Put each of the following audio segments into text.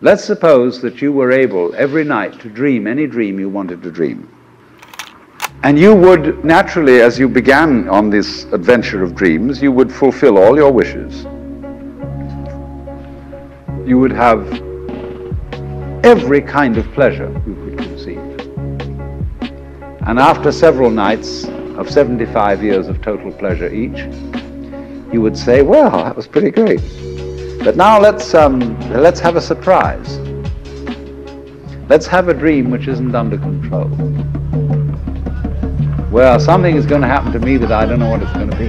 Let's suppose that you were able every night to dream any dream you wanted to dream. And you would naturally, as you began on this adventure of dreams, you would fulfill all your wishes. You would have every kind of pleasure you could conceive. And after several nights of 75 years of total pleasure each, you would say, well, that was pretty great. But now let's, um, let's have a surprise. Let's have a dream which isn't under control. Well, something is going to happen to me that I don't know what it's going to be.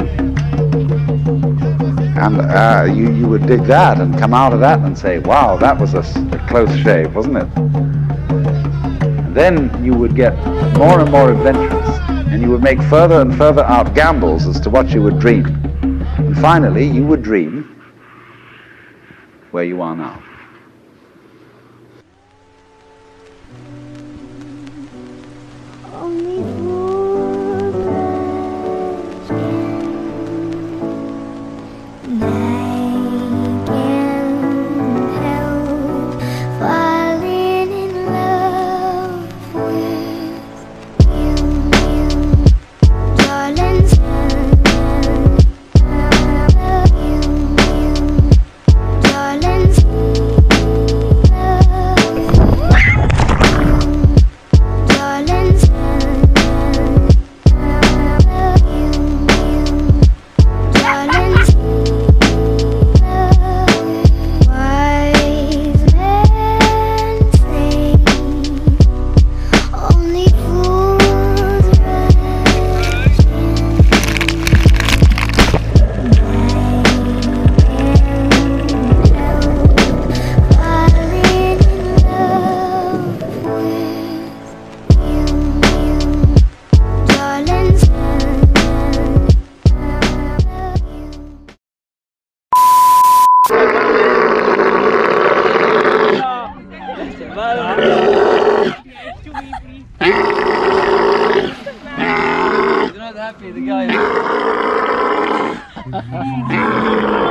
And uh, you, you would dig that and come out of that and say, wow, that was a, a close shave, wasn't it? And then you would get more and more adventurous, and you would make further and further out gambles as to what you would dream. And finally, you would dream where you are now. Only fools happy, the guy.